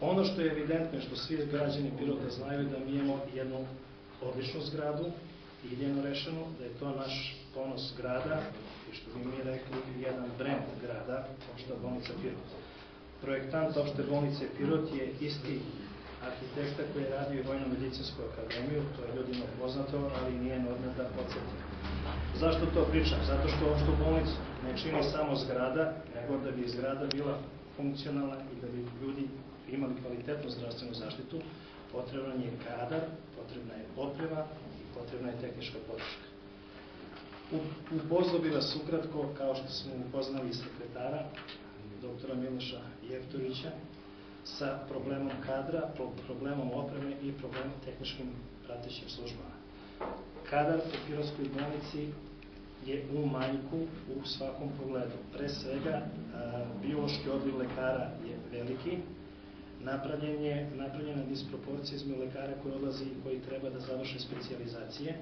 Ono što je evidentno je što svi građani Pirota znaju da mi imamo jednu odličnu zgradu, idejno rešenu, da je to naš ponos grada i što bi mi rekli jedan brend grada, opšta bolnica Pirot. Projektant opšte bolnice Pirot je isti arhitekta koji je radio i Vojno-medicinsku akademiju, to je ljudima poznato, ali nije normalno da podsjetim. Zašto to pričam? Zato što opštu bolnicu ne čini samo zgrada, nego da bi zgrada bila funkcionalna i da bi ljudi imali kvalitetnu zdravstvenu zaštitu, potreban je kadar, potrebna je oprema i potrebna je tehnička podrška. Upoznao bi vas ukratko, kao što smo upoznali sekretara, doktora Miloša Jeftovića, sa problemom kadra, problemom opreme i problemom tehničkim pratećim službama. Kadar u Pirotskoj bolnici je u manjku u svakom pogledu. Pre svega, biološki odliv lekara je veliki, napravljen je, napravljena disproporcija između lekara koji odlazi i koji treba da završe specializacije.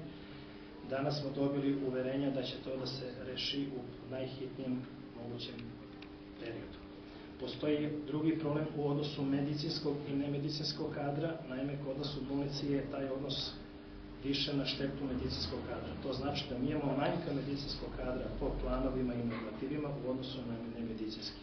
Danas smo dobili uverenja da će to da se reši u najhitnijem mogućem periodu. Postoji drugi problem u odnosu medicinskog i nemedicinskog kadra, naime kod nas u bolnici je taj odnos više na štetu medicinskog kadra. To znači da mi imamo manjka medicinskog kadra po planovima i normativima u odnosu na nemedicinski.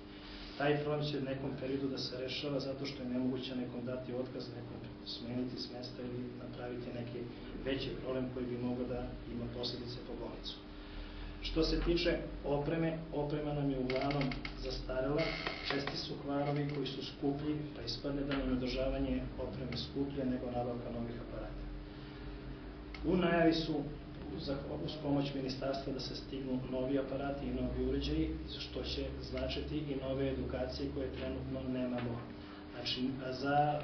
Taj problem će u nekom periodu da se rešava zato što je nemoguće nekom dati otkaz, nekom smeniti s mesta ili napraviti neki veći problem koji bi mogao da ima posledice po bolnicu. Što se tiče opreme, oprema nam je uglavnom zastarela, česti su kvarovi koji su skuplji, pa ispadne da nam je održavanje opreme skuplje nego nabavka novih aparata. U najavi su uz pomoć ministarstva da se stignu novi aparati i novi uređaji, što će značiti i nove edukacije koje trenutno nemamo. Znači, za,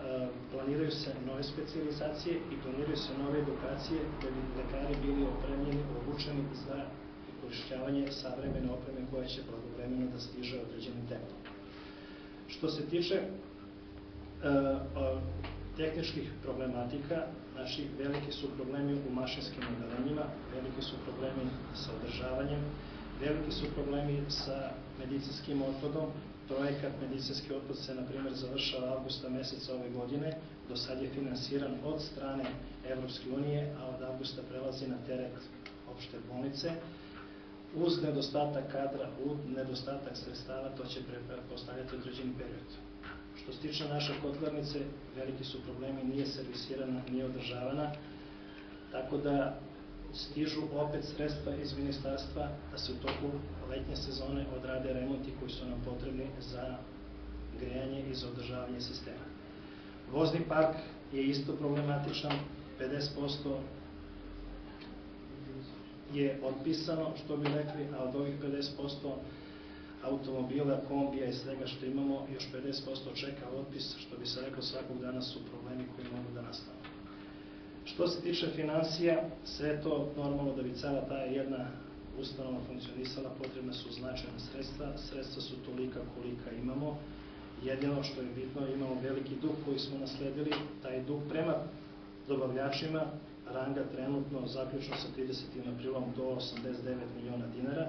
planiraju se nove specializacije i planiraju se nove edukacije da bi lekari bili opremljeni, obučeni za korišćavanje savremene opreme koja će blagovremeno da stiže određenim tempom. Što se tiče tehničkih problematika, znači veliki su problemi u mašinskim odelenjima, veliki su problemi sa održavanjem, veliki su problemi sa medicinskim otpadom, projekat medicinski otpad se, na primjer, završava avgusta meseca ove godine, do sad je finansiran od strane Evropske unije, a od avgusta prelazi na teret opšte bolnice. Uz nedostatak kadra, u nedostatak sredstava, to će postavljati određeni period. Što se tiče naše kotlarnice, veliki su problemi, nije servisirana, nije održavana, tako da stižu opet sredstva iz ministarstva da se u toku letnje sezone odrade remonti koji su nam potrebni za grejanje i za održavanje sistema. Vozni park je isto problematičan, 50% je otpisano, što bi rekli, a od ovih 50% automobila, kombija i svega što imamo, još 50% čeka otpis, što bi se rekao svakog dana su problemi koji mogu da nastanu. Što se tiče financija, sve to normalno da bi cela ta jedna ustanova funkcionisala, potrebne su značajne sredstva, sredstva su tolika kolika imamo, jedino što je bitno, imamo veliki dug koji smo nasledili, taj dug prema dobavljačima ranga trenutno zaključno sa 30. aprilom do 89 miliona dinara,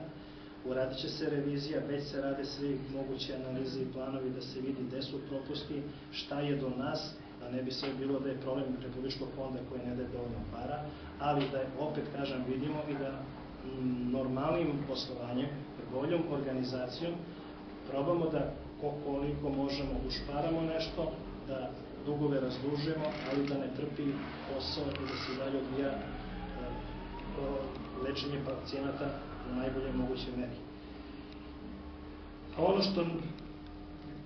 Uradit će se revizija, već se rade svi moguće analize i planovi da se vidi gde su propusti, šta je do nas, da ne bi sve bilo da je problem Republičkog fonda koji ne daje dovoljno para, ali da je, opet kažem, vidimo i da normalnim poslovanjem, boljom organizacijom, probamo da koliko možemo ušparamo nešto, da dugove razdužujemo, ali da ne trpi posao i da se dalje odvija lečenje pacijenata u najbolje moguće meri. A ono što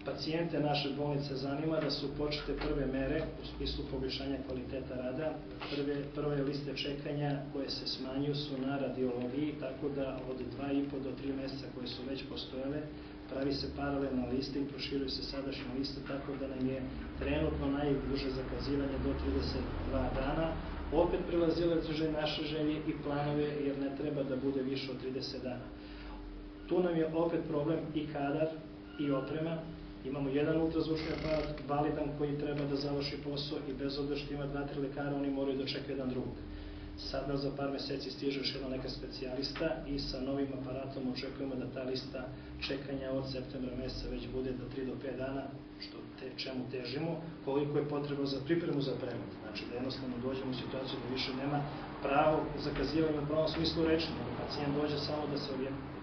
pacijente naše bolnice zanima da su počete prve mere u smislu poboljšanja kvaliteta rada. Prve, prve liste čekanja koje se smanjuju su na radiologiji, tako da od 2,5 do 3 meseca koje su već postojale, pravi se paralelna lista i proširuje se sadašnja lista, tako da nam je trenutno najduže zakazivanje do 32 dana, opet prevazilaze naše želje i planove, jer ne treba da bude više od 30 dana. Tu nam je opet problem i kadar i oprema. Imamo jedan ultrazvučni aparat, validan koji treba da završi posao i bez obzira što ima dva, tri lekara, oni moraju da čekaju jedan drugog. Sada za par meseci stiže još jedna neka specijalista i sa novim aparatom očekujemo da ta lista čekanja od septembra meseca već bude do 3 do 5 dana, što te, čemu težimo, koliko je potrebno za pripremu za pregled. Znači da jednostavno dođemo u situaciju da više nema pravo zakazivanja u pravom smislu reči, nego pacijent dođe samo da se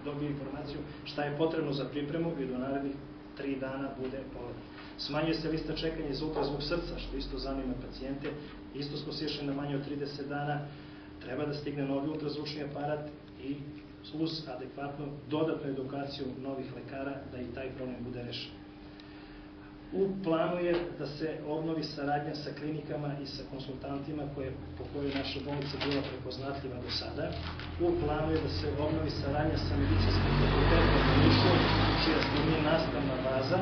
dobije informaciju šta je potrebno za pripremu i do narednih tri dana bude pogled. Smanjuje se lista čekanja za ultrazvuk srca, što isto zanima pacijente. Isto smo sišli na manje od 30 dana. Treba da stigne novi ultrazvučni aparat i uz adekvatnu dodatnu edukaciju novih lekara da i taj problem bude rešen. U planu je da se obnovi saradnja sa klinikama i sa konsultantima koje, po kojoj naša bolnica bila prepoznatljiva do sada. U planu je da se obnovi saradnja sa medicinskim fakultetom u Nišu, čija smo mi nastavna baza.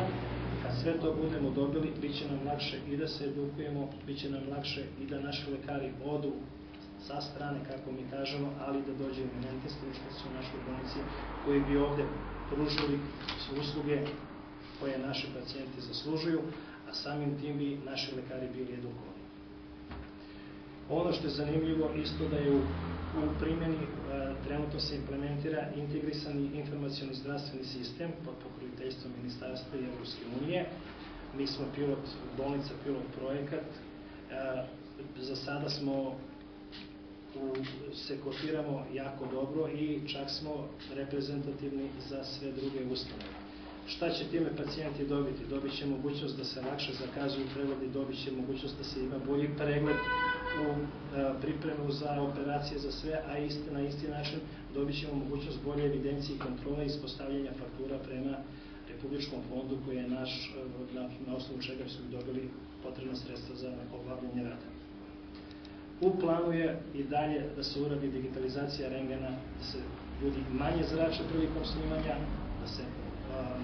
Kad sve to budemo dobili, bit će nam lakše i da se edukujemo, bit će nam lakše i da naši lekari odu sa strane, kako mi kažemo, ali da dođe eminentni stručnjaci u našoj bolnici koji bi ovde pružili usluge koje naši pacijenti zaslužuju, a samim tim bi naši lekari bili edukovani. Ono što je zanimljivo isto da je u, u primjeni e, trenutno se implementira integrisani informacioni zdravstveni sistem pod pokroviteljstvom Ministarstva i Evropske unije. Mi smo pilot, bolnica pilot projekat. E, za sada smo se kotiramo jako dobro i čak smo reprezentativni za sve druge ustanove. Šta će time pacijenti dobiti? Dobit će mogućnost da se lakše zakazuju pregledi, dobit će mogućnost da se ima bolji pregled u e, pripremu za operacije za sve, a na isti način dobit ćemo mogućnost bolje evidencije i kontrole i ispostavljanja faktura prema Republičkom fondu koji je naš, e, na, na osnovu čega su dobili potrebna sredstva za obavljanje rada. U planu je i dalje da se uradi digitalizacija rengena, da se ljudi manje zrače prilikom snimanja, da se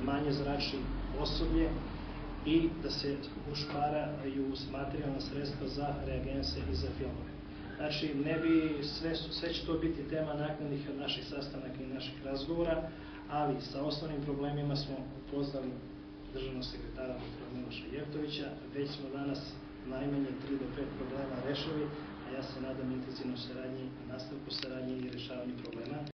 manje zrači osoblje i da se ušparaju materijalna sredstva za reagense i za filmove. Znači, ne bi, sve, sve će to biti tema naknadnih naših sastanaka i naših razgovora, ali sa osnovnim problemima smo upoznali državnog sekretara dr. Miloša Jevtovića, već smo danas najmanje 3 do 5 problema rešili, a ja se nadam intenzivnoj saradnji, nastavku saradnje i rešavanju problema.